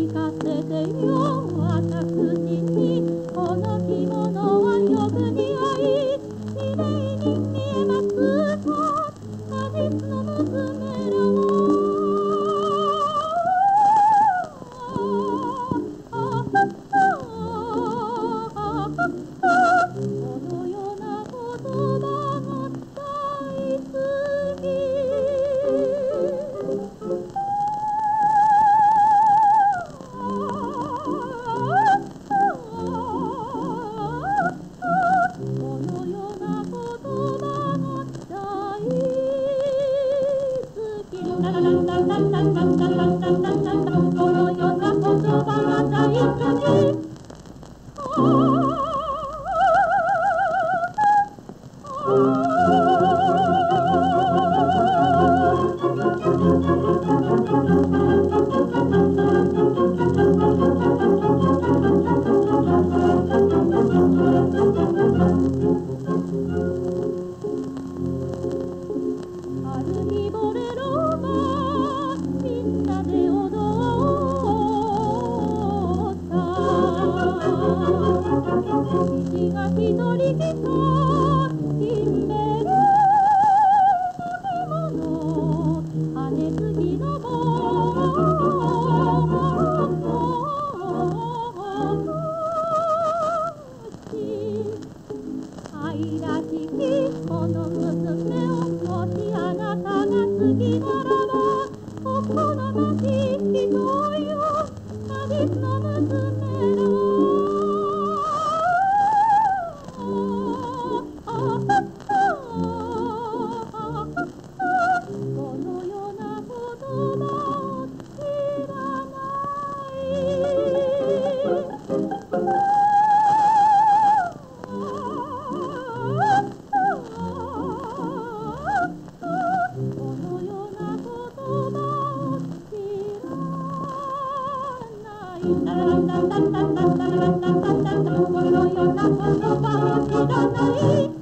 聞かせてよ私に ta ta ta ta 一人一人。Thank you.